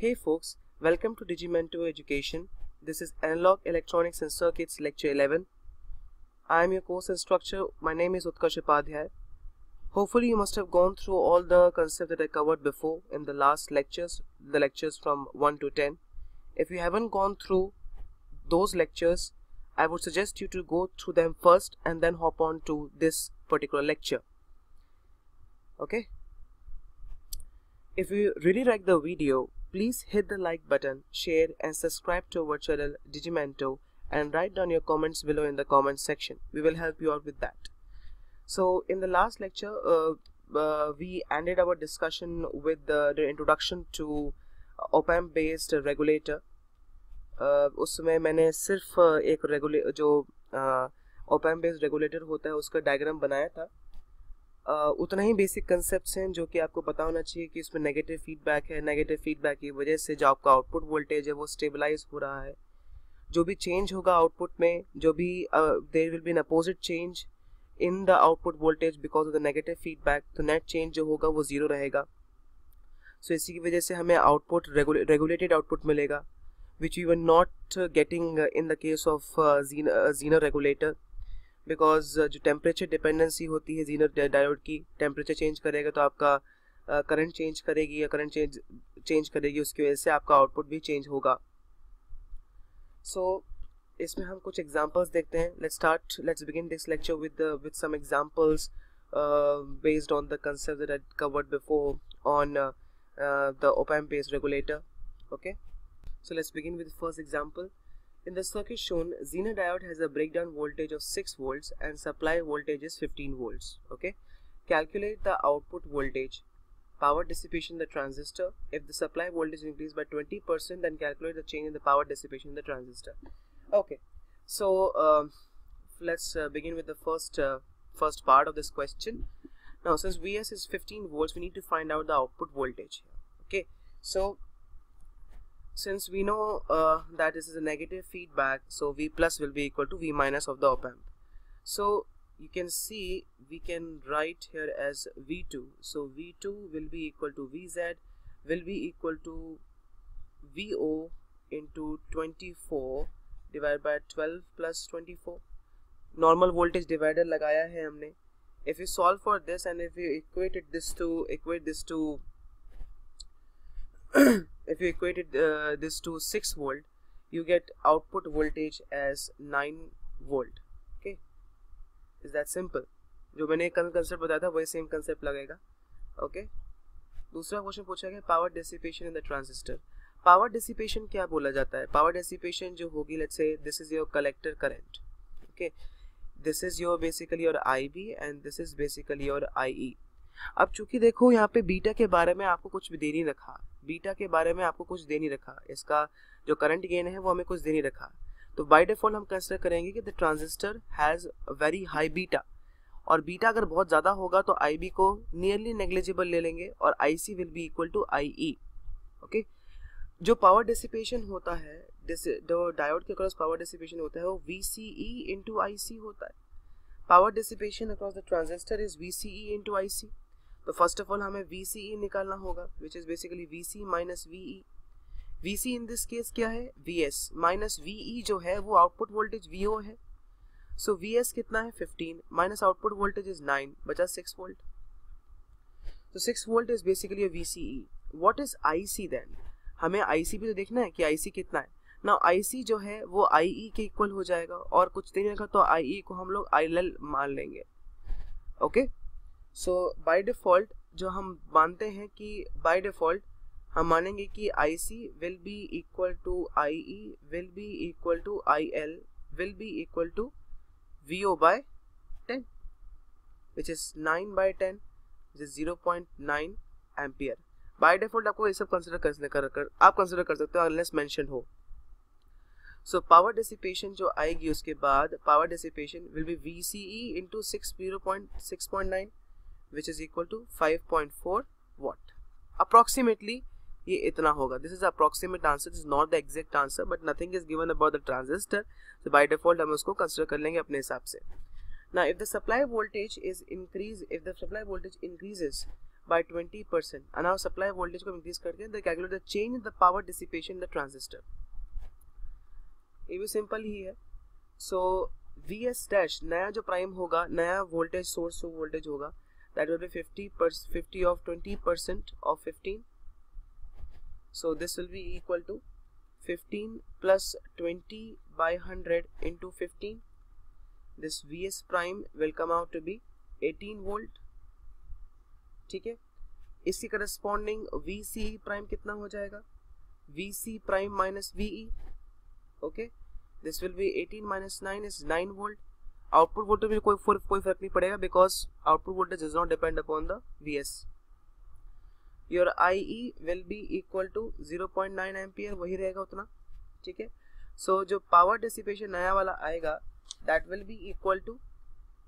Hey folks, welcome to Digimento Education. This is Analog Electronics and Circuits Lecture 11. I am your course instructor. My name is Utkarsh Upadhyay. Hopefully you must have gone through all the concepts that I covered before in the last lectures, the lectures from 1 to 10. If you haven't gone through those lectures, I would suggest you to go through them first and then hop on to this particular lecture. Okay? If you really like the video, please hit the like button, share and subscribe to our channel Digimento and write down your comments below in the comment section. We will help you out with that. So in the last lecture, uh, uh, we ended our discussion with the, the introduction to op-amp based regulator उस समय मैंने सिर्फ एक रेगुले जो open based regulator होता है उसका diagram बनाया था uh, उतना ही बेसिक कंसेप्ट हैं जो कि आपको पता होना चाहिए कि इसमें नेगेटिव फीडबैक है। नेगेटिव फीडबैक की वजह से जो आपका आउटपुट वोल्टेज है वो स्टेबलाइज हो रहा है। जो भी चेंज होगा आउटपुट में जो भी there will be an opposite change in the output voltage because of the negative feedback तो नेट चेंज जो होगा वो ज़ीरो रहेगा। सो so, इसी की वजह से हमें आउटपुट रेगुलेटेड आउटपुट मिलेगा which you were not getting in the case of zener regulator because जो टेम्परेचर डिपेंडेंसी होती है जीनर डायोड की टेम्परेचर चेंज करेगा तो आपका करंट चेंज करेगी या करंट चेंज चेंज करेगी उसकी वजह से आपका आउटपुट भी चेंज होगा। सो so, इसमें हम कुछ एग्जांपल्स देखते हैं। Let's start let's begin this lecture with with some examples based on the concept that I covered before on uh, uh, the okay? So let's begin with the first example. In the circuit shown, Zener diode has a breakdown voltage of 6 volts and supply voltage is 15 volts. Okay. Calculate the output voltage, power dissipation in the transistor. If the supply voltage increased by 20%, then calculate the change in the power dissipation in the transistor. Okay. So um, let's uh, begin with the first uh, first part of this question. Now, since Vs is 15 volts, we need to find out the output voltage. Okay. So since we know uh, that this is a negative feedback so V plus will be equal to V minus of the op amp so you can see we can write here as V2 so V2 will be equal to VZ will be equal to VO into 24 divided by 12 plus 24 normal voltage divider लगाया है हमने if you solve for this and if you equate this to equate this to if you equated uh, this to 6 volt you get output voltage as 9 volt okay? Is that simple? जो मैंने कल concept बताया था वही same concept लगेगा okay okay? दूसरा question पूछा गया power dissipation in the transistor power dissipation क्या बोला जाता है? पावर डेसिपेशन जो होगी let's say this is your collector current okay this is your basically your I B and this is basically your I E अब चूँकि देखो यहाँ पे बीटा के बारे में आपको कुछ भी दे नहीं रखा बीटा के बारे में आपको कुछ दे नहीं रखा, इसका जो करंट गेन है वो हमें कुछ दे नहीं रखा। तो बाय डिफ़ॉल्ट हम कंसिडर करेंगे कि the transistor has very high beta और बीटा अगर बहुत ज़्यादा होगा तो आईबी को नियरली नेग्लिजिबल ले लेंगे और I will be equal to I okay जो पावर डिसिपेशन होता है डायोड के क्रॉस पावर डिसिपेशन होता है वो V C E into I C होता है। Power dissipation across the transistor is V C E into I C तो फ़र्स्ट ऑफ़ ऑल हमें वी सी ई निकालना होगा which is basically V C minus V E V C in this case क्या है? V S minus V E जो है, वो output voltage V O है. सो वी एस कितना है? 15 माइनस आउटपुट वोल्टेज इज़ 9 बचा 6 वोल्ट तो 6 volt is basically V C E what is I C then हमें आई सी भी तो देखना है कि आई सी कितना है. ना आई सी जो है, वो आई ई e के इक्वल हो जाएगा, और कुछ देने का तो आई ई e को हम लोग आई एल मान लेंगे. Okay okay? So by default जो हम मानते हैं कि बाय डिफ़ॉल्ट हम मानेंगे कि I C will be equal to I E will be equal to I L will be equal to V O by ten which is nine by ten which is zero point nine ampere by default आपको ये सब consider कर आप consider कर सकते हो unless mention हो। So power dissipation जो आएगी उसके बाद power dissipation will be V C E into six zero point six point nine which is equal to 5.4 watt approximately ये इतना होगा is approximate answer this is not the exact answer but nothing is given about the transistor so by default हम उसको consider कर लेंगे अपने हिसाब से now if the supply voltage is increase if the supply voltage increases by 20 percent and now supply voltage को increase करके they calculate the change in the power dissipation in the transistor ये भी simple ही है so V S dash नया जो prime होगा नया वोल्टेज सोर्स वोल्टेज होगा that will be fifty fifty of twenty percent of fifteen so this will be equal to 15 plus 20 by 100 into 15 this vs prime will come out to be 18 volt ठीक है इसकी corresponding we C prime कितना हो जाएगा V C prime minus V E okay this will be 18 minus 9 is 9 volt Output voltage में कोई कोई फ़र्क नहीं पड़ेगा because output voltage is not depend upon the V S your I E will be equal to 0.9 ampere वही रहेगा उतना, ठीक है? सो जो पावर डिसिपेशन नया वाला आएगा that will be equal to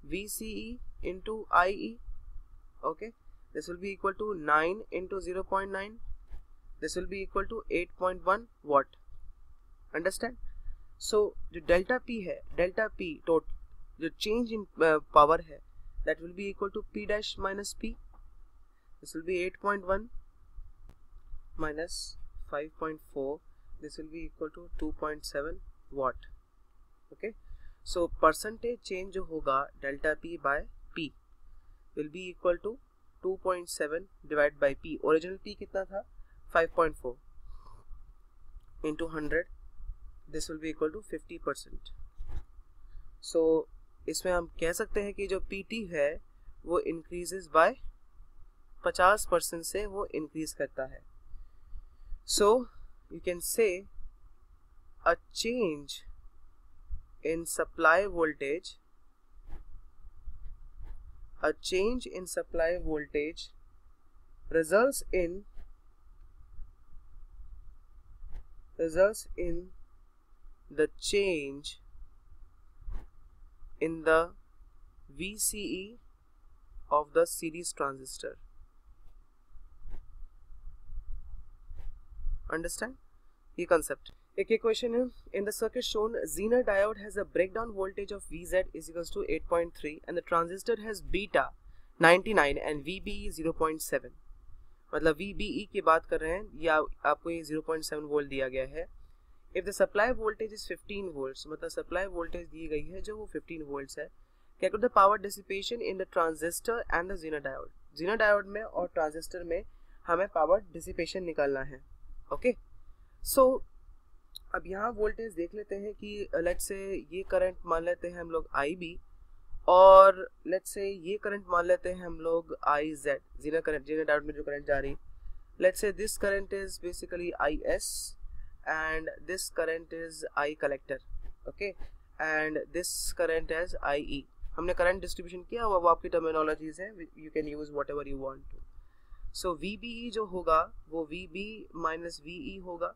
V C E into I E okay this will be equal to 9 into 0.9 this will be equal to 8.1 watt. Understand? So the delta p है delta P total जो change in power है that will be equal to P dash minus P this will be 8.1 minus five this will be equal to 2.7 watt okay so percentage change जो होगा delta P by P will be equal to 2.7 divide by P original P कितना था? 5.4 point four into hundred this will be equal to fifty इसमें हम कह सकते हैं कि जो पी टी है, वो इंक्रीजेस बाय 50 परसेंट से वो इंक्रीज करता है। So you can say a change in supply voltage a change in supply voltage results in results in the change in the VCE of the series transistor understand the concept एक question है in the circuit shown Zener diode has a breakdown voltage of VZ is equals to 8.3 and the transistor has beta 99 and VBE 0.7 मतलब VBE की बात कर रहे हैं या आपको ये 0.7 वोल्ट दिया गया है if the supply voltage is 15 volts मतलब सप्लाई वोल्टेज दी गई है जो वो 15 वोल्ट्स है calculate the power dissipation in the transistor and the zener diode zener diode में और ट्रांजिस्टर में हमें पावर डिसिपेशन निकालना है ओके सो अब यहाँ वोल्टेज देख लेते हैं कि लेट से ये करंट मान लेते हैं हम लोग आई बी और लेट से ये करंट मान लेते हैं हम लोग I Z zener current zener diode में जो करंट जा रही let say this current is basically I S this current is I collector okay and this current is I E हमने करंट डिस्ट्रीब्यूशन किया, वो आपकी टर्मिनोलॉजीज है you can use whatever you want to so V B E जो होगा, वो V B minus V E होगा।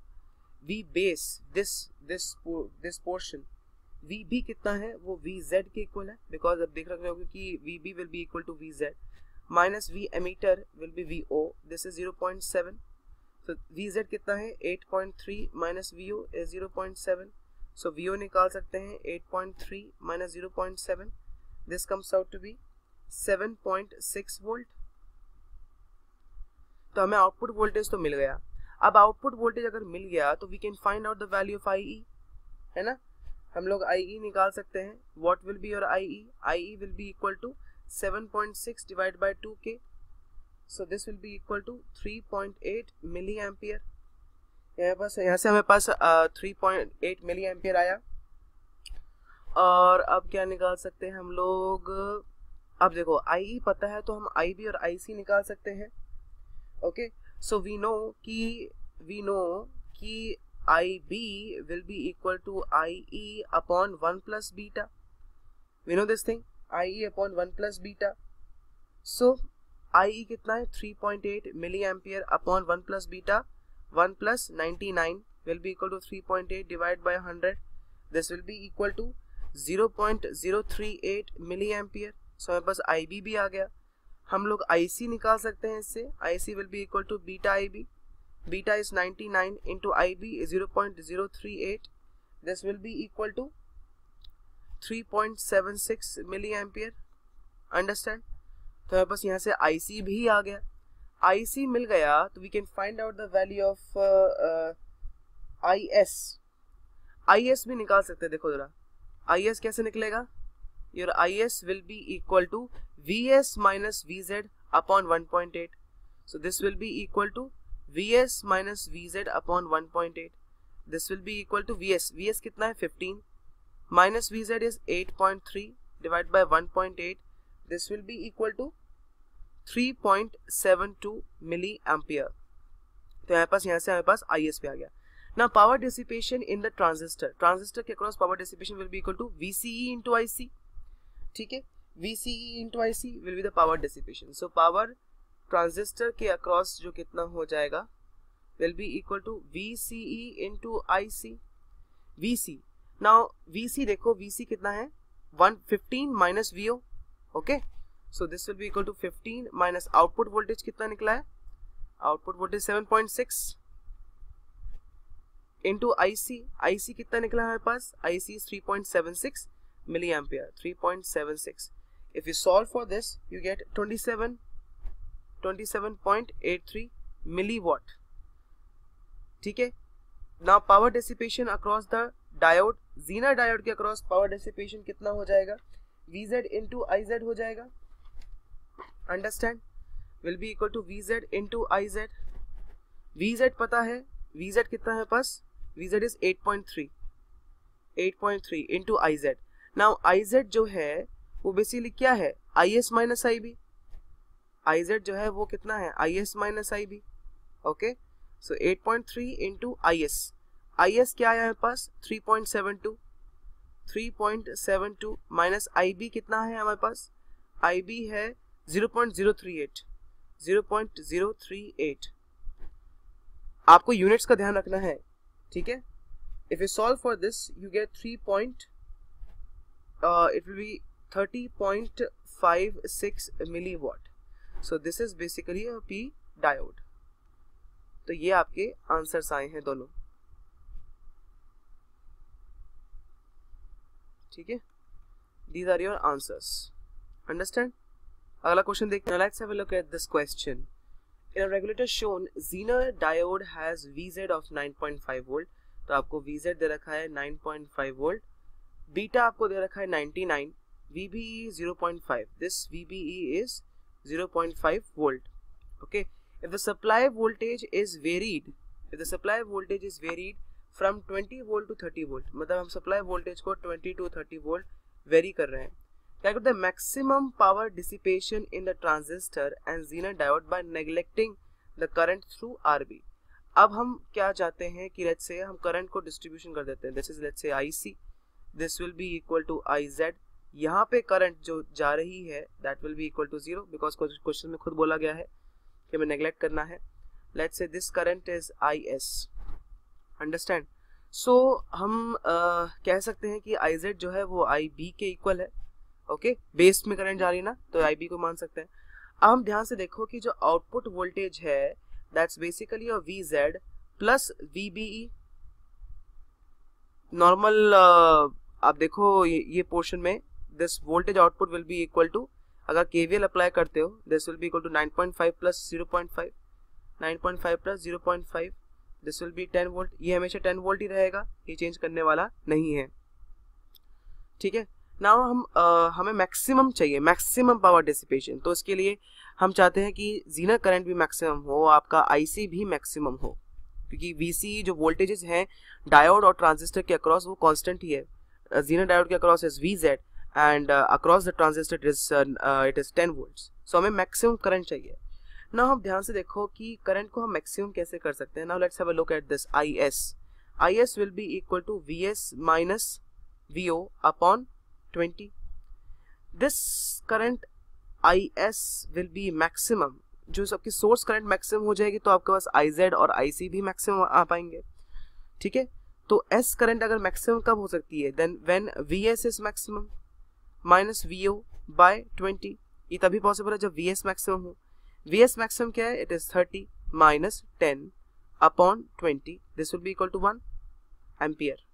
V base this this this portion V B कितना है, वो वी जेड के इक्वल है बिकॉज़ अब देख रहे हो कि V B will be equal to V Z minus V emitter will be V O this is zero point seven तो वी जेड कितना है? Eight point three minus V O is zero point seven so V O निकाल सकते हैं eight point three minus zero point seven this comes out to be seven point six volt तो हमें output voltage तो मिल गया। अब output voltage अगर मिल गया तो we can find out the value of I E है ना? हम लोग आई ई e निकाल सकते हैं। What will be your I E I E will be equal to 7.6 divide by 2 K so this will be equal to 3.8 milli ampere यहाँ पास यहाँ से हमें पास three point eight milli ampere आया। और अब क्या निकाल सकते हैं हम लोग? अब देखो आई ई e पता है तो हम आई बी और आई सी निकाल सकते हैं। Okay okay? so we know ki we know ki ib will be equal to ie upon 1 plus beta we know this thing? Ie upon 1 plus beta so ie कितना है? 3.8 milli ampere upon 1 plus beta 1 plus 99 will be equal to 3.8 divided by 100 this will be equal to 0.038 milli ampere so हमारे पास IB भी आ गया। हम लोग IC निकाल सकते हैं इससे। I C will be equal to beta I B beta is 99 nine into I B zero point zero three eight this will be equal to 3.76 milli ampere understand तो मेरे पास यहाँ से आईसी भी आ गया। सी मिल गया तो we can find out the value of I S I S भी निकाल सकते हैं, देखो जरा। आई एस कैसे निकलेगा? Your I S will be equal to V S minus V Z upon one point eight so this will be equal to V S minus V Z upon one point eight this will be equal to V S V S कितना है? Fifteen minus V Z is eight point three divide by one point eight this will be equal to 3.72 milli ampere तो यहाँ पास, यहाँ से हमारे पास I S पे आ गया। ना power dissipation in the transistor transistor के across power dissipation will be equal to V C E into I C ठीक है? V C E into I C will be the power dissipation so power transistor के across जो कितना हो जाएगा V C E into I C V C now V C देखो V C कितना है? One fifteen minus V O okay so this will be equal to 15 minus output voltage कितना निकला है? Output voltage 7.6 point six into I कितना निकला हमारे पास? I C milli ampere three if you solve for this you get twenty seven milli watt ठीक है? ना power dissipation across the diode zener diode के अक्रॉस पावर डिसिपेशन कितना हो जाएगा? VZ into IZ हो जाएगा। Understand will be equal to V Z into I Z V Z पता है? वी जेड कितना है पास? V Z is eight point three eight point three I Z now I Z जो है, वो basically क्या है? I S minus I B I Z जो है, वो कितना है? I S minus I B okay so eight point three into I S I S क्या आया है पास? Three point seven two 3.72 minus I B कितना है हमारे पास? आई बी है 0.038 0.038 आपको यूनिट्स का ध्यान रखना है, ठीक है? If you solve for this you get three point it will be 30.56 milliwatt so this is basically P diode तो ये आपके आंसर्स आए हैं दोनों। ठीक है? These are your answers understand अगला क्वेश्चन देख look at this question in a regulator shown zener diode has VZ of 9.5 volt तो आपको वीजेड दे रखा है 9.5 वोल्ट बीटा आपको दे रखा है 99 VBE 0.5 this VBE is 0.5 volt okay if the supply voltage is varied if the supply voltage is varied from 20 volt to 30 volt मतलब हम सप्लाई वोल्टेज को 20 टू 30 वोल्ट वेरी कर रहे हैं। calculate the maximum power dissipation in the transistor and Zener diode by neglecting the current through RB अब हम क्या चाहते हैं कि लेट्स से हम करंट को डिस्ट्रीब्यूशन कर देते हैं। This is let's say IC this will be equal to I Z यहाँ पे करंट जो जा रही है that will be equal to zero because question में खुद बोला गया है कि हमें नेग्लेक्ट करना है। Let's say this current is I S understand so हम uh, कह सकते हैं कि आई जेड जो है वो आई बी के इक्वल है ओके बेस में करंट जा रही है ना तो आई बी को मान सकते हैं। अब हम ध्यान से देखो कि जो आउटपुट वोल्टेज है that's basically V Z plus V B E normal आप देखो ये, ये पोर्शन में this voltage output will be equal to अगर केवीएल अप्लाई करते हो this will be equal to 9.5 plus 0.5 9.5 plus 0.5 this will be 10 volt ये हमेशा 10 वोल्ट ही रहेगा। ये चेंज करने वाला नहीं है। ठीक है? नाउ हम आ, हमें मैक्सिमम चाहिए। मैक्सिमम पावर डिसिपेशन तो इसके लिए हम चाहते हैं कि जीना करंट भी मैक्सिमम हो आपका आईसी भी मैक्सिमम हो। क्योंकि वीसी जो वोल्टेजेस हैं डायोड और ट्रांजिस्टर के अक्रॉस वो कांस्टेंट ही है। जीना डायोड के across is V and across the transistor is it is ten volts so हमें मैक्सिमम करंट चाहिए। ना हम ध्यान से देखो कि करंट को हम मैक्सिमम कैसे कर सकते हैं। Now let's have a look at this I S I S will be equal to V S minus V O upon 20 this current IS will be maximum जो सबकी सोर्स करंट मैक्सिमम हो जाएगी तो आपके पास आई जेड और IC भी maximum आ पाएँगे। ठीक है? तो एस करंट अगर मैक्सिमम कब हो सकती है? Then when V S is maximum minus V O by twenty ये तभी पॉसिबल है जब वी एस मैक्सिमम हो। वी एस मैक्सिमम क्या है? It is thirty minus ten upon twenty this will be equal to one ampere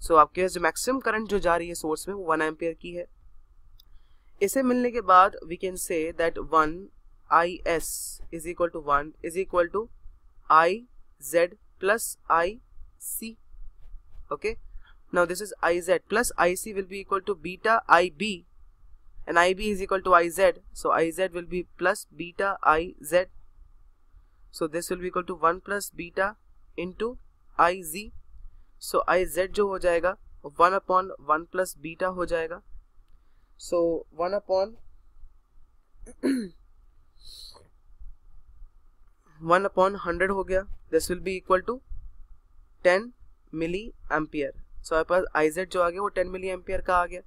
so आपके पास जो मैक्सिमम करंट जो जा रही है सोर्स में, वो वन एम्पियर की है। इसे मिलने के बाद we can say that one I S is equal to one is equal to I Z plus I C okay? Now, this is iz plus ic will be equal to beta ib and ib is equal to iz so iz will be plus beta iz so this will be equal to 1 plus beta into iz so iz जो हो जाएगा 1 upon 1 plus beta हो जाएगा so 1 upon 1 upon 100 हो गया this will be equal to 10 milli ampere so हमारे पास I Z जो आ गया वो 10 मिली एम्पियर का आ गया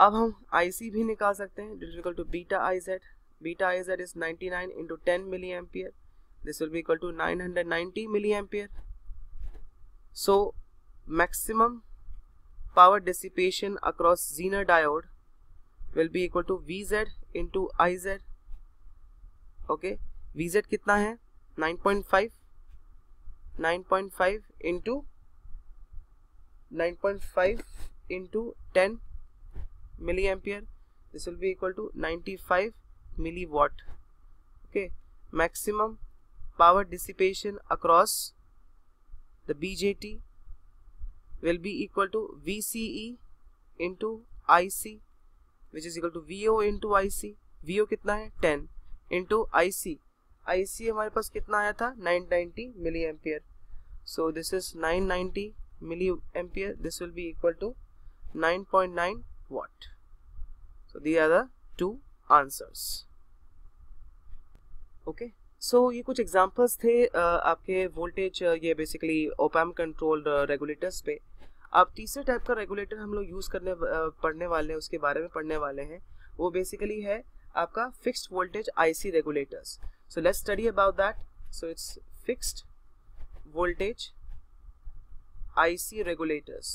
अब हम आई सी भी निकाल सकते हैं डिजिकल to beta I Z beta I Z is 99 nine into ten milli ampere this will be equal to 990 milliampere so maximum power dissipation across Zener diode will be equal to Vz into Iz okay Vz कितना है 9.5 9.5 into 9.5 into 10 milli ampere this will be equal to 95 milli watt okay maximum power dissipation across the BJT will be equal to V C E into I C which is equal to V O into I C V O कितना है? 10 into I सी आई सी हमारे पास कितना आया था? 990 milli ampere so this is 990 milli ampere this will be equal to 9.9 watt so these are the two answers. Okay? So so, ये कुछ examples थे आपके वोल्टेज ये बेसिकली ओपैम कंट्रोल्ड रेगुलेटर्स पे। अब तीसरे टाइप का रेगुलेटर हम लोग यूज़ करने पढ़ने वाले हैं उसके बारे में पढ़ने वाले हैं। वो बेसिकली है आपका fixed voltage IC regulators so let's study about that so it's fixed voltage IC regulators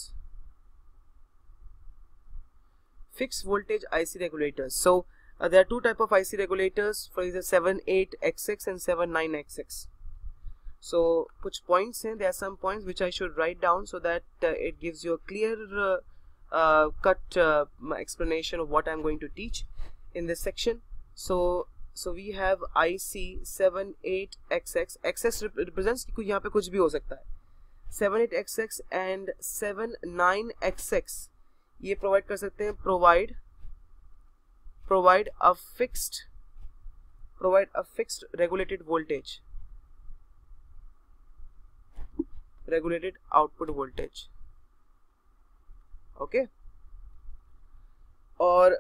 fixed voltage IC regulators. So Uh, there are two type of IC regulators for either 78XX and 79XX. So which points in there are some points which I should write down so that uh, it gives you a clear uh, uh cut uh, explanation of what I'm going to teach in this section. So so we have IC 78XX. XX represents कि यहाँ पे कुछ भी हो सकता है 78XX and 79XX ये provide कर सकते हैं provide provide a fixed provide a fixed regulated voltage regulated output voltage okay और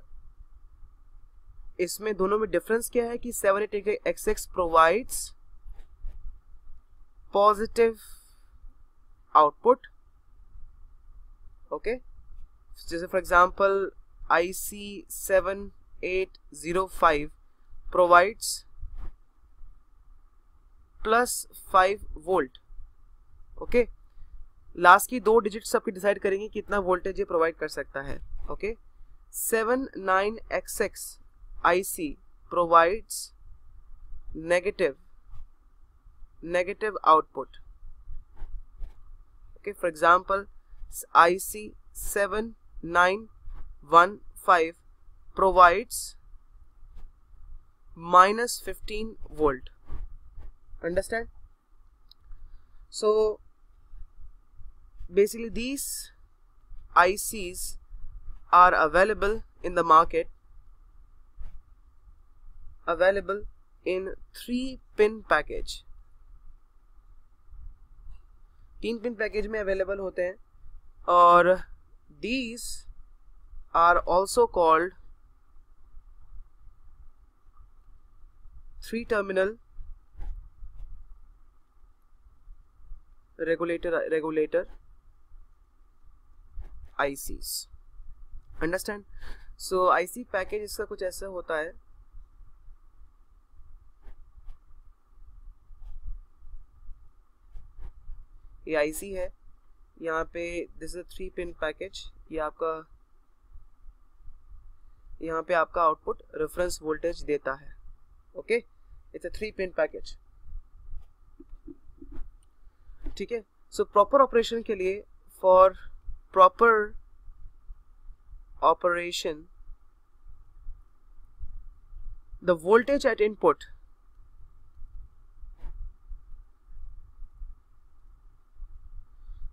इसमें दोनों में डिफरेंस क्या है कि seven eight X X provides positive output okay okay? जैसे for example I C seven 805 provides plus five volt okay last की दो डिजिट्स आपके डिसाइड करेंगे कितना वोल्टेज ये प्रोवाइड कर सकता है okay seven nine X X I C provides negative negative output okay for example I C seven nine one five provides minus 15 volt understand so basically these ICs are available in the market available in three pin package तीन pin package में available होते हैं और these are also called three terminal regulator regulator ICs understand so IC package इसका कुछ ऐसा होता है ये IC है यहाँ पे this is three pin package ये आपका, यहाँ पे आपका आउटपुट रेफरेंस वोल्टेज देता है. Okay it's a three pin package. ठीक है? सो प्रॉपर ऑपरेशन के लिए for proper operation the voltage at input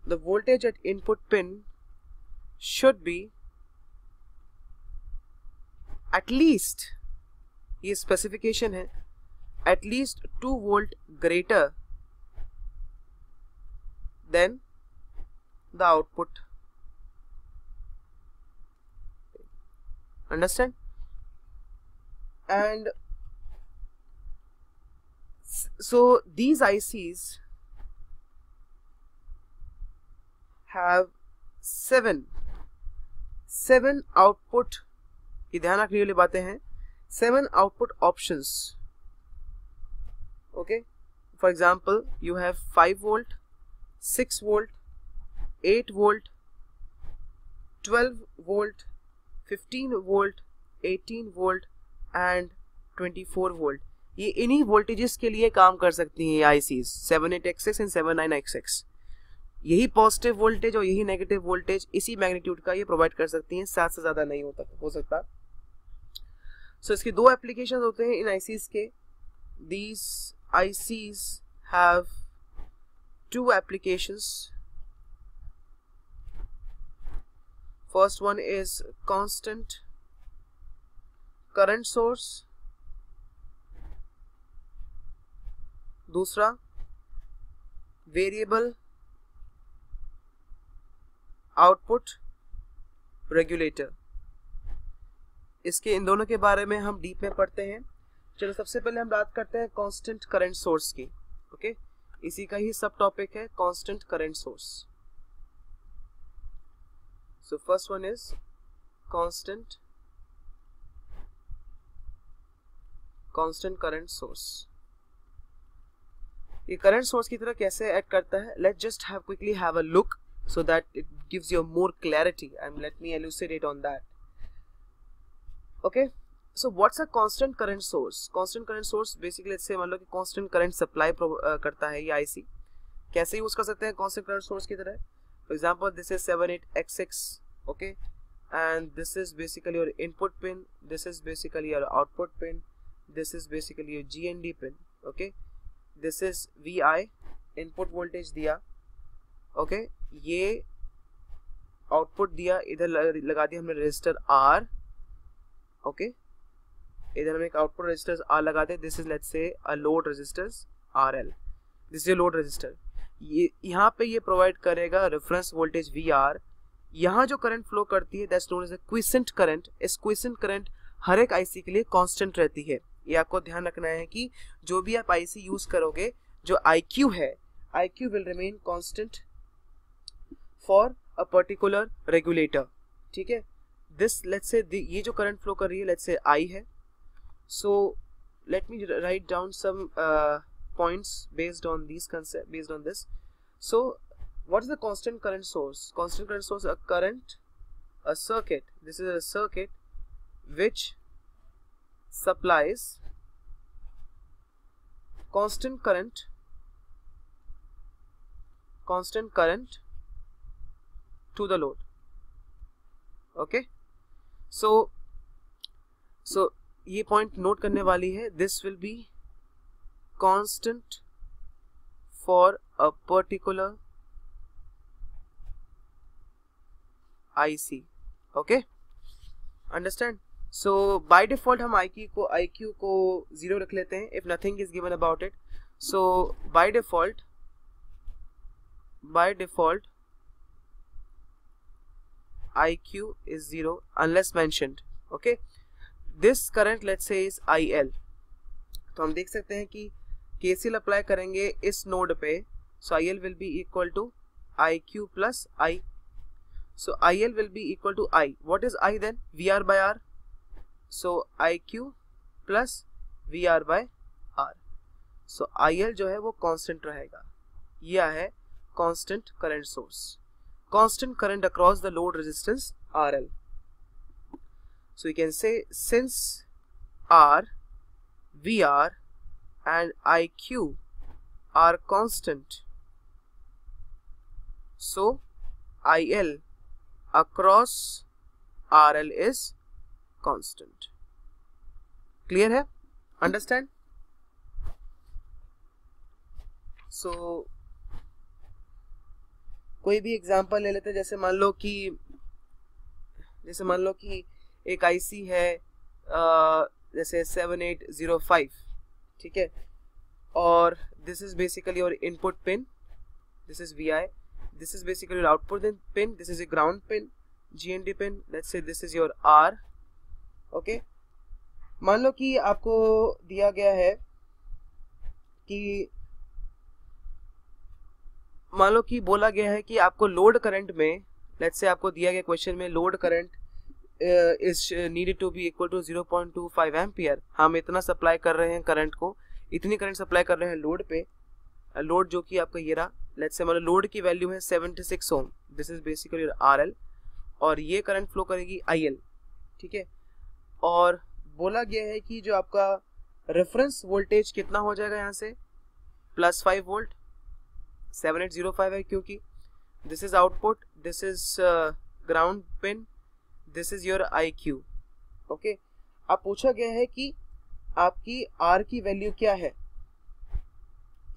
the voltage at input pin should be at least ये specification है at least 2 volt greater than the output. Understand? And so these ICs have seven seven output ये ध्यान रखने वाली बातें हैं seven output options okay for example you have 5 volt 6 volt 8 volt 12 volt 15 volt 18 volt and 24 volt ये इन्हीं voltages के लिए काम कर सकती हैं I C seven eight X X and seven nine X X यही पॉजिटिव वोल्टेज और यही नेगेटिव वोल्टेज इसी मैग्नीट्यूड का ये प्रोवाइड कर सकती हैं सात से ज़्यादा नहीं होता हो सकता। सो so, इसके दो एप्लीकेशन होते हैं इन आईसीज के। These ICs have two applications first one is constant current source दूसरा वेरिएबल आउटपुट रेगुलेटर इसके इन दोनों के बारे में हम डीप में पढ़ते हैं। चलो सबसे पहले हम बात करते हैं कांस्टेंट करंट सोर्स की ओके इसी का ही सब टॉपिक है constant current source so first one is constant constant current source ये करंट सोर्स की तरह कैसे एक्ट करता है? Let just have quickly have a look so that it gives you more clarity and let me elucidate on that okay so what's a constant current source constant current source basically let's say मान लो कि constant current supply uh, करता है ये IC कैसे use कर सकते हैं constant current source की तरह for example this is 78xx okay and this is basically your input pin this is basically your output pin this is basically your GND pin okay this is VI input voltage दिया okay ये output दिया, इधर लगा दिया हमने register R okay इधर हम एक आउटपुट रजिस्टर आर लगाते this is let's say a load registers R L this is load register ये, यहाँ पे ये प्रोवाइड करेगा रेफरेंस वोल्टेज वी आर यहाँ जो करंट फ्लो करती है that's known as quiescent current इस क्विसेंट करंट हर एक आईसी के लिए कांस्टेंट रहती है। ये आपको ध्यान रखना है कि जो भी आप आईसी यूज़ करोगे, जो आईक्यू है I Q will remain constant for a particular regulator ठीक है दिस लेट्स से ये जो करंट फ्लो कर रही है लेट्स से आई है so let me write down some points based on this concept based on this so what is the constant current source constant current source a current a circuit this is a circuit which supplies constant current constant current to the load. Okay? So so, ये point note करने वाली है this will be constant for a particular IC okay understand so by default हम IQ को IQ को zero रख लेते हैं if nothing is given about it so by default by default I Q is zero unless mentioned okay this current let say is तो हम देख सकते हैं कि के अप्लाई करेंगे इस नोड पे so I L will be equal to I Q plus I so IL will be equal to I. What is I then? VR by R. So IQ plus VR by R. So IL जो है वो constant रहेगा यह है constant current source constant current across the load resistance RL. So you can say since R, VR and IQ are constant so IL across RL is constant. Clear है? Understand? So कोई भी example ले लेते हैं जैसे मान लो कि जैसे मान लो कि एक आईसी है आ, जैसे सेवन एट ज़ीरो फाइव ठीक है? और this is basically your input pin this is V I this is basically your output pin this is a ground pin GND pin let's say this is your R okay? मान लो कि आपको दिया गया है कि मान लो कि बोला गया है कि आपको लोड करंट में लेट्स से आपको दिया गया क्वेश्चन में load current is needed to be equal to 0.25 ampere हम इतना सप्लाई कर रहे हैं करंट को, इतनी करंट सप्लाई कर रहे हैं लोड पे लोड जो कि आपका ये रहा लेट्स से मतलब लोड की वैल्यू है 76 ohm this is basically R L और ये करंट फ्लो करेगी आई एल ठीक है? और बोला गया है कि जो आपका रेफरेंस वोल्टेज कितना हो जाएगा यहाँ से? Plus five volt seven eight zero five है क्योंकि this is output this is ground pin this is your I Q okay अब पूछा गया है कि आपकी आर की वैल्यू क्या है?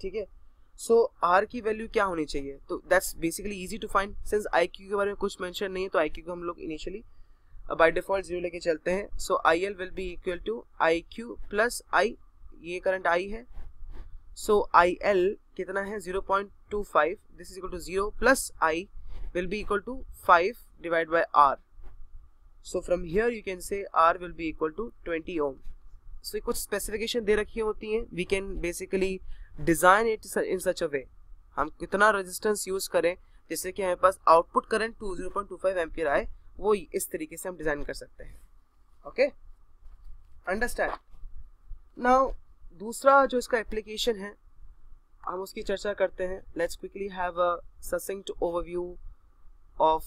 ठीक है? सो आर की वैल्यू क्या होनी चाहिए? तो that's basically easy to find since I Q के बारे में कुछ मेंशन नहीं है तो आई क्यू को हम लोग इनिशियली बाय डिफ़ॉल्ट ज़ीरो लेके चलते हैं. So I L will be equal to I Q plus I ये करंट आई है. सो आई एल कितना है? Zero point two five this is equal to zero plus I will be equal to five divide by R so from here you can say R will be equal to twenty ohm so कुछ specification दे रखी होती हैं। We can basically design it in such a way हम कितना resistance use करें, जिससे कि हमारे पास output current to zero point two five ampere आए, वो इस तरीके से हम डिज़ाइन कर सकते हैं। ओके अंडरस्टैंड नाउ दूसरा जो इसका एप्लीकेशन है हम उसकी चर्चा करते हैं। Let's quickly have a succinct overview of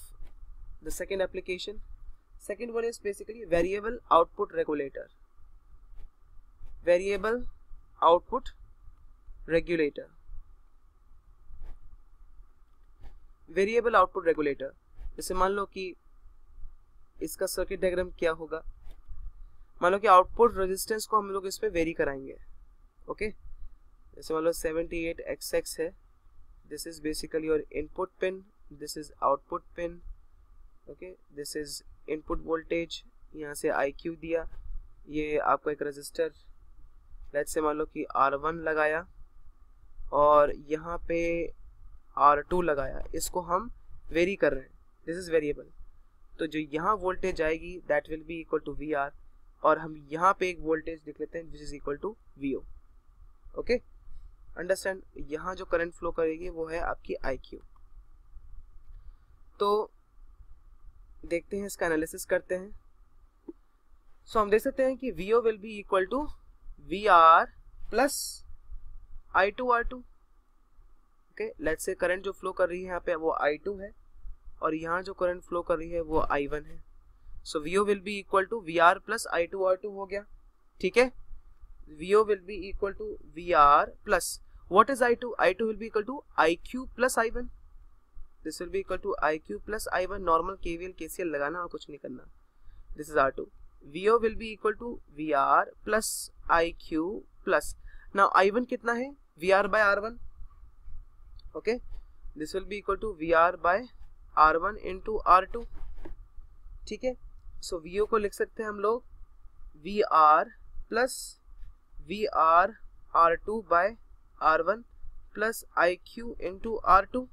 the second application second one is basically variable output regulator variable output regulator. Variable output regulator जैसे मान लो कि इसका सर्किट डायग्राम क्या होगा? मान लो कि आउटपुट रेजिस्टेंस को हम लोग इस पर वेरी कराएँगे। ओके जैसे मान लो 78 एक्स एक्स है this is basically your input pin this is output pin okay this is input voltage यहाँ से आई क्यू दिया, ये आपको एक रजिस्टर लेट्स से मान लो कि आर वन लगाया, और यहाँ पे आर टू लगाया, इसको हम वेरी कर रहे हैं दिस इज़ वेरिएबल तो जो यहाँ वोल्टेज आएगी that will be equal to V R और हम यहाँ पे एक वोल्टेज लिख लेते हैं which is equal to V O okay understand यहाँ जो करंट फ्लो करेगी वो है आपकी आई क्यू तो देखते हैं इसका एनालिसिस करते हैं। सो so, हम देख सकते हैं कि V O will be equal to V R plus I two R two okay let say current जो फ्लो कर रही है यहाँ पे वो आई टू है और यहाँ जो करंट फ्लो कर रही है वो आई वन है। So V O will be equal to V R plus I two R two हो गया। ठीक है? Equal to I Q plus I one this will be equal to I Q plus I one normal K V L K C L लगाना और कुछ नहीं करना. This is R two V O will be equal to V R plus I Q plus now I one कितना है? Vr by r1 okay? This will be equal to vr by r1 into r2 ठीक है? So, vo को लिख सकते हैं हम लोग R plus V R R two by R one plus I Q into R two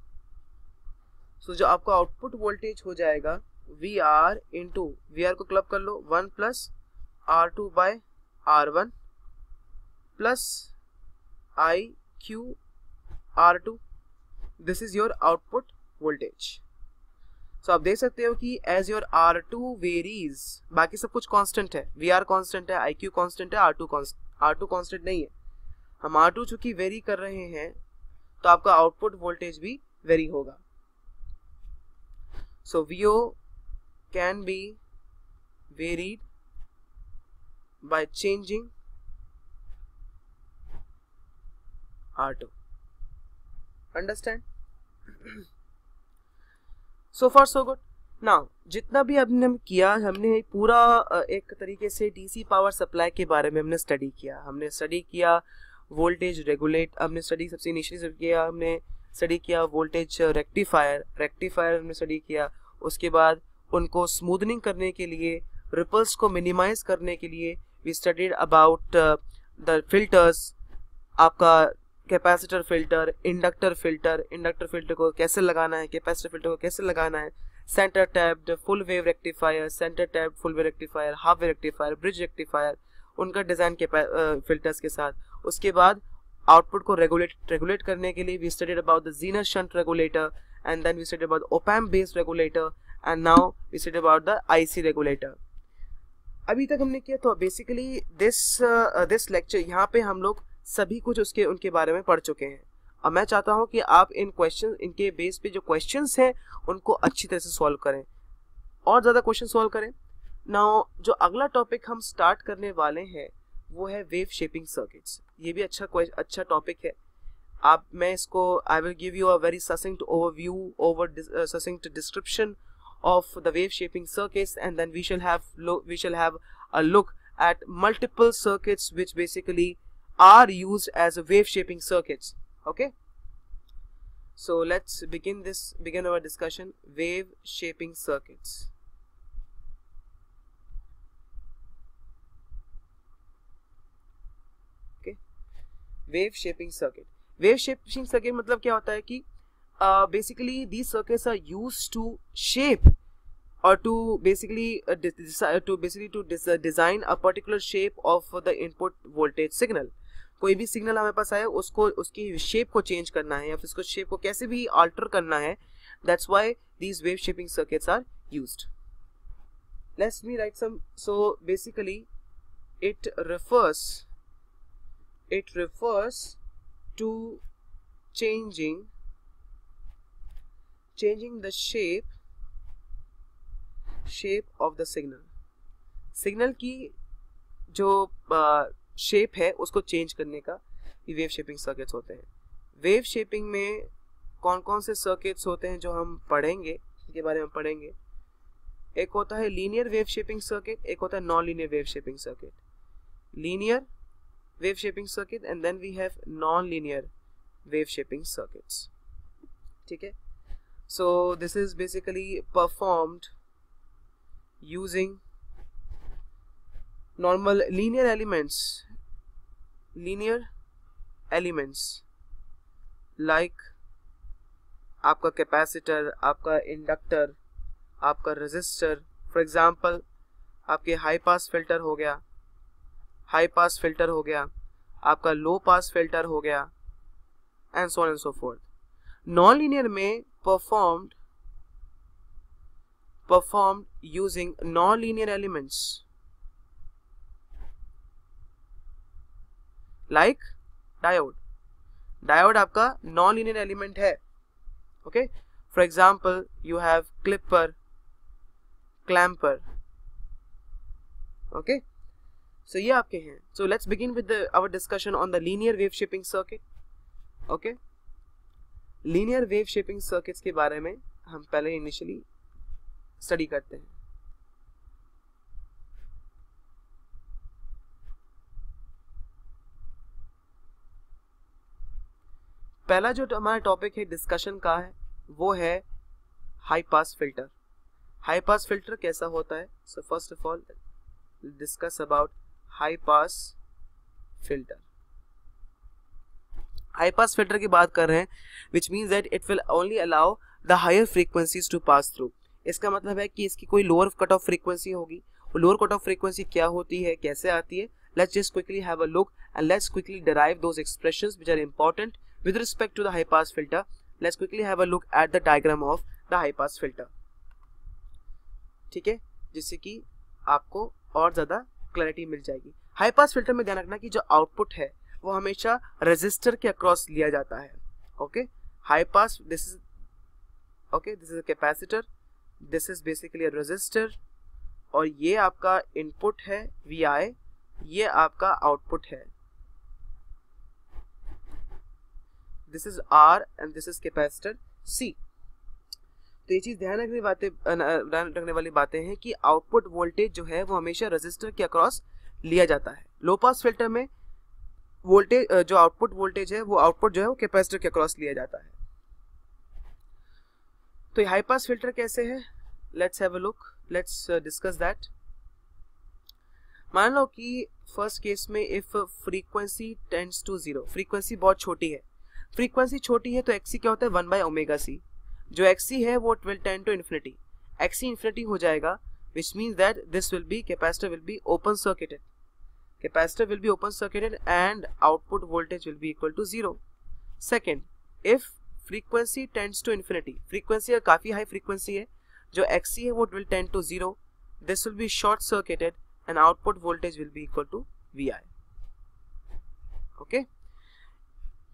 so जो आपका आउटपुट वोल्टेज हो जाएगा V R into V R को क्लब कर लो one plus R two by R one plus I Q R2 this is your output voltage so आप देख सकते हो कि as your R two varies बाकी सब कुछ कांस्टेंट है. वी आर कॉन्स्टेंट है आई क्यू कॉन्स्टेंट है R two R two constant नहीं है। हम आर टू चूँकि वेरी कर रहे हैं तो आपका आउटपुट वोल्टेज भी वेरी होगा। So VO can be varied by changing R2 understand? So far, so good now जितना भी हमने किया, हमने पूरा एक तरीके से डीसी पावर सप्लाई के बारे में हमने स्टडी किया। हमने स्टडी किया वोल्टेज रेगुलेट हमने स्टडी सबसे इनिशियली किया, हमने स्टडी किया वोल्टेज रेक्टिफायर रेक्टिफायर हमने स्टडी किया। उसके बाद उनको स्मूदनिंग करने के लिए रिपल्स को मिनिमाइज करने के लिए we studied about the filters आपका capacitor filter inductor filter inductor filter को कैसे लगाना है कैपेसिटर फ़िल्टर को कैसे लगाना है। Centre tapped full wave rectifier centre tap full wave rectifier half wave rectifier bridge rectifier उनका डिज़ाइन के फिल्टर्स के साथ। उसके बाद आउटपुट को रेगुलेट रेगुलेट करने के लिए we studied about the zener shunt regulator and then we studied about opamp based regulator and now we studied about the IC regulator अभी तक हमने किया तो बेसिकली दिस दिस लेक्चर यहाँ पे हम लोग सभी कुछ उसके, उनके बारे में पढ़ चुके हैं। अब मैं चाहता हूँ कि आप इन क्वेश्चन इनके बेस पे जो क्वेश्चन हैं, उनको अच्छी तरह से सॉल्व करें। और ज़्यादा क्वेश्चन सॉल्व करें। ना जो अगला टॉपिक हम स्टार्ट करने वाले हैं, वो है वेव शेपिंग सर्किट्स ये भी अच्छा अच्छा टॉपिक है। आप, मैं इसको I will give you a very succinct overview over succinct description of the wave shaping circuits, and then we shall have we shall have a look at multiple circuits which basically are used as wave shaping circuits okay so let's begin this begin our discussion wave shaping circuits okay wave shaping circuit wave shaping circuit मतलब क्या होता है कि uh, basically these circuits are used to shape or to basically uh, to basically to uh, design a particular shape of the input voltage signal कोई भी signal हमारे पास आए, उसको, उसकी शेप को चेंज करना है या फिर उसको शेप को कैसे भी ऑल्टर करना है that's why these wave shaping circuits are used let's me write some so basically it refers it refers to changing changing the shape shape of the signal. Signal की जो शेप है उसको change करने का ये wave shaping circuits होते हैं। Wave shaping में कौन कौन से सर्किट्स होते हैं जो हम पढ़ेंगे के बारे में पढ़ेंगे? एक होता है लीनियर वेव शेपिंग सर्किट एक होता है non linear wave shaping circuit linear wave shaping circuit and then we have non linear wave shaping circuits ठीक है? So, this is basically performed using normal linear elements linear elements, like आपका capacitor आपका inductor आपका resistor for example आपके high pass filter हो गया high pass filter हो गया, आपका लो पास फ़िल्टर हो गया and so and so forth non linear में performed performed using non linear elements. Like diode diode आपका नॉन लीनियर एलिमेंट है okay for example you have clipper clamper okay so ये आपके हैं। So let's begin with our discussion on the linear wave shaping circuit okay linear wave shaping circuits के बारे में हम पहले इनिशियली स्टडी करते हैं। पहला जो हमारा टॉपिक है डिस्कशन का है, वो है high pass filter high pass filter कैसा होता है? So first of all discuss about high pass filter high pass filter की बात कर रहे हैं which means that it will only allow the higher frequencies to pass through इसका मतलब है कि इसकी कोई लोअर कट ऑफ़ फ्रीक्वेंसी होगी। लोअर कट ऑफ़ फ्रीक्वेंसी क्या होती है? कैसे आती है? Let's just quickly have a look and let's quickly derive those expressions which are important with respect to the high pass filter, let's quickly have a look at the diagram of the high pass filter. ठीक है? जिससे कि आपको और ज़्यादा clarity मिल जाएगी। High pass filter में ध्यान रखना कि जो आउटपुट है, वो हमेशा रेजिस्टर के अक्रॉस लिया जाता है। Okay high pass this is okay this is a capacitor this is basically resistor और ये आपका इनपुट है वी आई ये आपका आउटपुट है। This is R and this is capacitor C तो ये चीज़ ध्यान रखने बातें ध्यान रखने वाली बातें हैं कि आउटपुट वोल्टेज जो है वो हमेशा रजिस्टर के अक्रॉस लिया जाता है। लो पास फ़िल्टर में वोल्टेज जो आउटपुट वोल्टेज है, वो आउटपुट जो है वो कैपेसिटर के अक्रॉस लिया जाता है। तो ये हाई पास फ़िल्टर कैसे है? Let's have a look let's discuss that मान लो कि फ़र्स्ट केस में if frequency tends to zero frequency बहुत छोटी है। फ्रीक्वेंसी छोटी है तो एक्सी क्या होता है? वन बाई ओमेगा सी जो एक्स है, वो it'll tend to infinity. X infinity हो जाएगा which means that this will be capacitor will be open circuited capacitor will be open circuited and output voltage will be equal to zero second if frequency tends to infinity frequency काफ़ी high frequency है, जो XC है, वो it'll tend to zero this will be short circuited and output voltage will be equal to V I okay okay?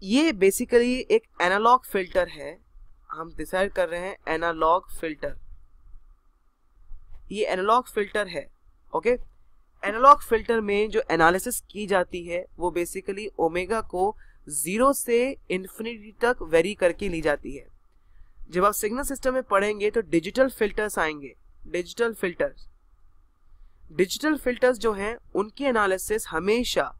ये basically एक analogue filter है। हम decide कर रहे हैं एनालॉग फ़िल्टर ये एनालॉग फ़िल्टर है ओके एनालॉग फ़िल्टर में जो एनालिसिस की जाती है, वो बेसिकली ओमेगा को ज़ीरो से इन्फिनिटी तक वेरी करके ली जाती है। जब आप सिग्नल सिस्टम में पढ़ेंगे तो डिजिटल फिल्टर्स आएँगे। डिजिटल फिल्टर्स डिजिटल फिल्टर्स जो हैं, उनकी एनालिसिस हमेशा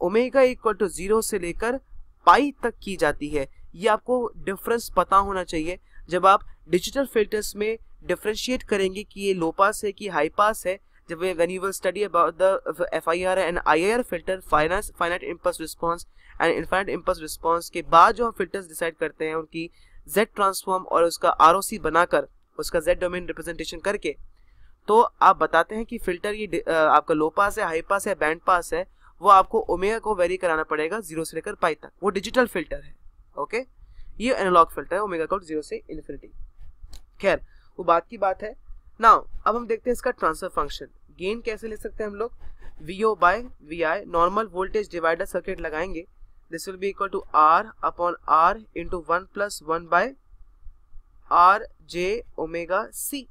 ओमेगा इक्वल टू ज़ीरो से लेकर पाई तक की जाती है। ये आपको डिफरेंस पता होना चाहिए। जब आप डिजिटल फिल्टर्स में डिफ्रेंशिएट करेंगे कि ये लो पास है कि हाई पास है, जब when you will study about the F I R and I I R filter finance finite impulse response and infinite impulse response के बाद जो हम फिल्टर्स डिसाइड करते हैं, उनकी जेड ट्रांसफॉर्म और उसका आर ओ सी बनाकर, उसका जेड डोमेन रिप्रेजेंटेशन करके तो आप बताते हैं कि फ़िल्टर ये आपका लो पास है हाई पास है बैंड पास है वो आपको ओमेगा को वेरी कराना पड़ेगा ज़ीरो से लेकर पाई तक। वो डिजिटल फ़िल्टर है ओके ये एनालॉग फ़िल्टर है ओमेगा ज़ीरो से इन्फिनिटी खैर, वो बात की बात है। नाउ अब हम देखते हैं इसका ट्रांसफ़र फ़ंक्शन गेन कैसे ले सकते हैं हम लोग? V O by V I normal voltage divider circuit लगाएँगे। This will be equal to R upon R into one plus one by R J omega C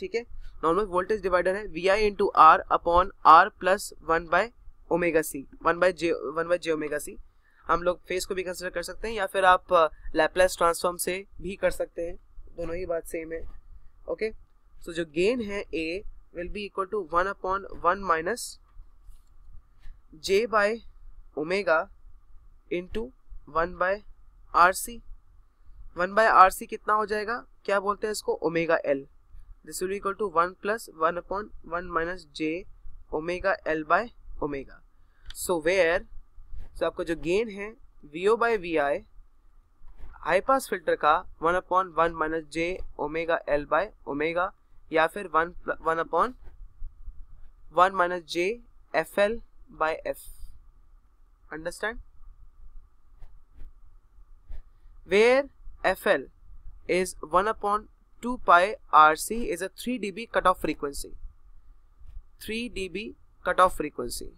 ठीक है? नॉर्मल वोल्टेज डिवाइडर है V I into R upon R plus one by omega C one by J one by J omega C हम लोग phase को भी consider कर सकते हैं या फिर आप लैपलेस uh, ट्रांसफॉर्म से भी कर सकते हैं। दोनों ही बात सेम है। ओके सो जो गेन है A will be equal to one upon one minus J by omega into one by R C one by R C कितना हो जाएगा? क्या बोलते हैं इसको? Omega L this will equal to one plus one upon one minus J omega L by omega so where so आपका जो gain है V O by V I high pass filter का one upon one minus J omega L by omega या फिर one one upon one minus J F L by F understand where F L is 1 upon 2 pi RC is a 3 dB cutoff frequency. 3 dB cutoff frequency.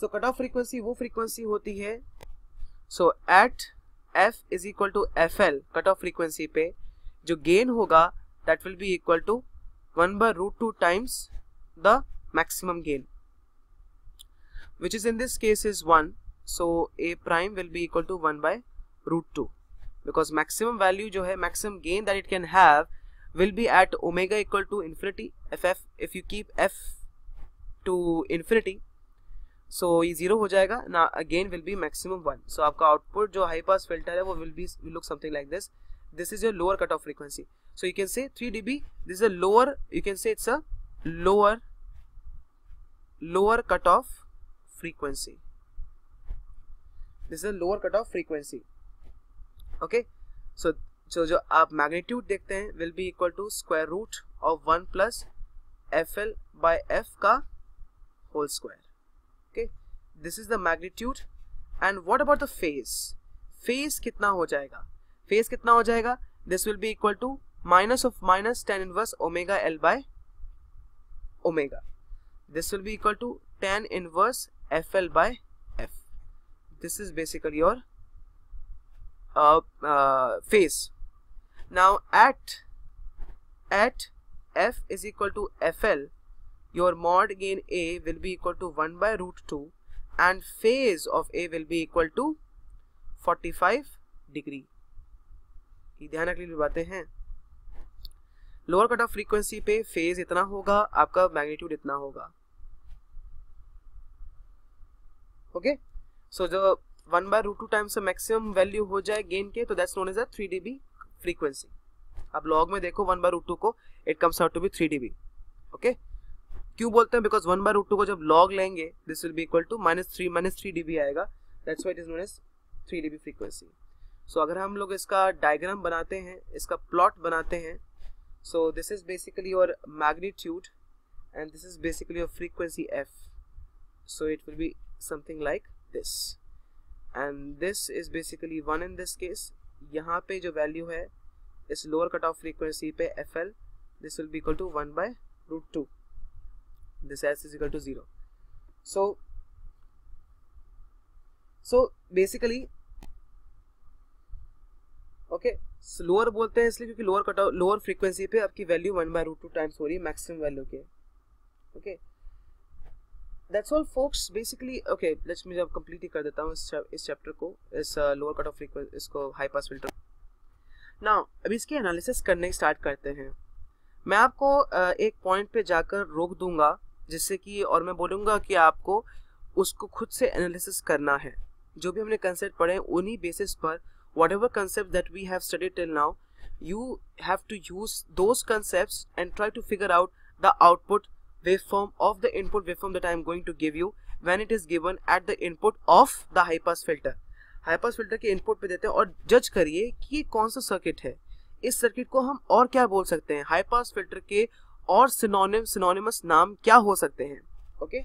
So cut off frequency वो frequency होती है so at f is equal to f L cut off frequency पे, जो gain होगा that will be equal to one by root two times the maximum gain which is in this case is 1 so A prime will be equal to one by root two because maximum value जो है maximum gain that it can have will be at omega equal to infinity f f if you keep f to infinity so ये zero हो जाएगा, ना again will be maximum one so आपका output जो high pass filter है, वो will be look something like this this is your lower cut off frequency so you can say three D B this is a lower you can say it's a lower lower cut off frequency this is lower cut off frequency okay so जो जो आप magnitude देखते हैं will be equal to square root of one plus f L by f का whole square okay this is the magnitude and what about the phase phase कितना हो जाएगा? Phase कितना हो जाएगा? This will be equal to minus of minus tan inverse omega L by omega this will be equal to tan inverse f L by this is basically your uh, uh, phase now at at F is equal to FL your mod gain A will be equal to 1 by root 2 and phase of A will be equal to 45 degree ये ध्यान रखने बातें हैं lower cut off frequency पे phase इतना होगा आपका magnitude इतना होगा ओके सो जो one by root two times maximum value हो जाए गेन के तो that's known as a three D B frequency अब लॉग में देखो वन बाय रूट टू को it comes out to be three D B okay क्यों बोलते हैं? Because one by root two को जब लॉग लेंगे this will be equal to minus three minus three D B आएगा. That's why it is known as three dB frequency so अगर हम लोग इसका डायग्राम बनाते हैं, इसका प्लॉट बनाते हैं so this is basically your magnitude and this is basically a frequency f. So, it will be something like this. And this is basically 1 in this case. यहाँ पे जो वैल्यू है, इस लोअर कट ऑफ़ फ्रीक्वेंसी पे L this will be equal to one by root two this S is equal to zero so so basically okay lower बोलते हैं इसलिए क्योंकि लोअर कट लोअर फ्रीक्वेंसी पे आपकी value one by root two times हो रही है maximum value के। Okay that's all folks basically okay let's मैं जब कंप्लीट ही कर देता हूँ इस चैप्टर को इस लोअर कट ऑफ़ फ्रीक्वेंसी इसको हाई पास फ़िल्टर ना अभी इसकी एनालिसिस करने स्टार्ट करते हैं मैं आपको एक पॉइंट पे जाकर रोक दूँगा जिससे कि और मैं बोलूँगा कि आपको उसको खुद से एनालिसिस करना है जो भी हमने कंसेप्ट पढ़े उन्हीं बेसिस पर whatever concept that we have studied till now, you have to use those concepts and try to figure out the output waveform of the input waveform that I am going to give you when it is given at the input of the high pass filter high pass filter के input पे देते हैं और जज करिए कि ये कौन सा सर्किट है इस सर्किट को हम और क्या बोल सकते हैं हाई पास फ़िल्टर के और सिनोनिम सिनोनिमस नाम क्या हो सकते हैं okay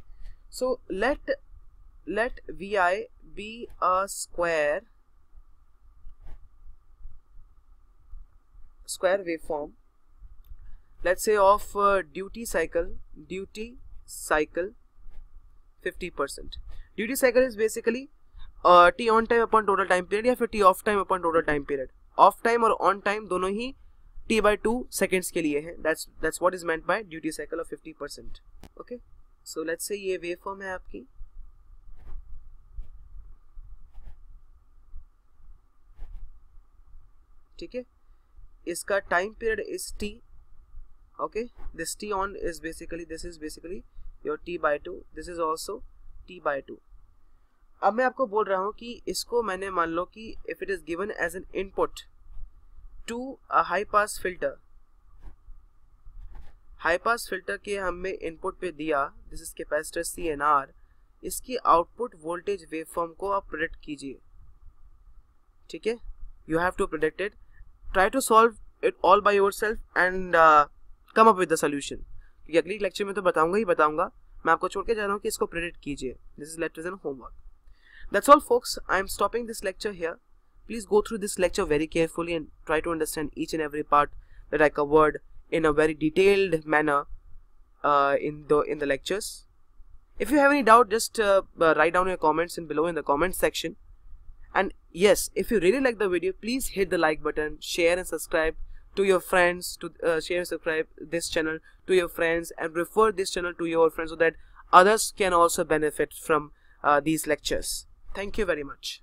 so let let we I be a square square waveform let's say of uh, duty cycle duty cycle 50% duty cycle is basically uh, t on time upon total time period या फिर t off time upon total time period off time और on time दोनों ही t by 2 seconds के लिए है that's that's what is meant by duty cycle of 50% okay so let's say ये waveform है आपकी ठीक है इसका time period is T okay this T on is basically this is basically your T by two this is also T by two अब मैं आपको बोल रहा हूँ कि इसको मैंने मान लो कि if it is given as an input to a high pass filter high pass filter के हमने इनपुट पे दिया this is capacitor C and R इसकी आउटपुट वोल्टेज वेवफॉर्म को आप प्रोडिक्ट कीजिए। ठीक है? You have to predict it try to solve it all by yourself and uh, come up with the solution क्योंकि अगली लेक्चर में तो बताऊंगा ही बताऊंगा मैं आपको छोड़ के जा रहा हूँ कि इसको प्रेडिक्ट कीजिए this is lecture and homework that's all folks I am stopping this lecture here please go through this lecture very carefully and try to understand each and every part that I covered in a very detailed manner uh, in the in the lectures. If you have any doubt, just uh, uh, write down your comments in below in the comment section. And yes, if you really like the video, please hit the like button, share and subscribe to your friends, to uh, share and subscribe this channel to your friends and refer this channel to your friends so that others can also benefit from uh, these lectures. Thank you very much.